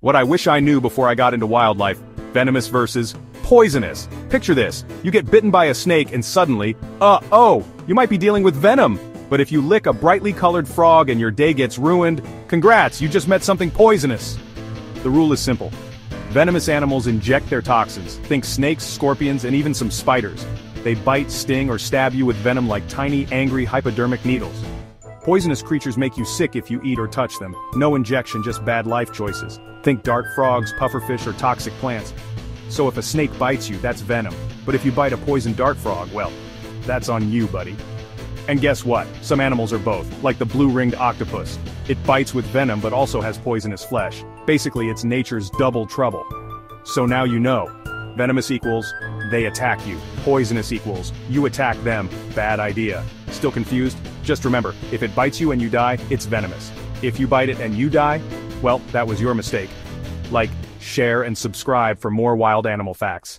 What I wish I knew before I got into wildlife, venomous versus poisonous. Picture this, you get bitten by a snake and suddenly, uh, oh, you might be dealing with venom. But if you lick a brightly colored frog and your day gets ruined, congrats, you just met something poisonous. The rule is simple. Venomous animals inject their toxins, think snakes, scorpions, and even some spiders. They bite, sting, or stab you with venom like tiny, angry, hypodermic needles. Poisonous creatures make you sick if you eat or touch them. No injection, just bad life choices. Think dart frogs, pufferfish, or toxic plants. So if a snake bites you, that's venom. But if you bite a poison dart frog, well, that's on you, buddy. And guess what? Some animals are both, like the blue-ringed octopus. It bites with venom but also has poisonous flesh. Basically, it's nature's double trouble. So now you know. Venomous equals, they attack you. Poisonous equals, you attack them. Bad idea. Still confused? Just remember, if it bites you and you die, it's venomous. If you bite it and you die, well, that was your mistake. Like, share and subscribe for more wild animal facts.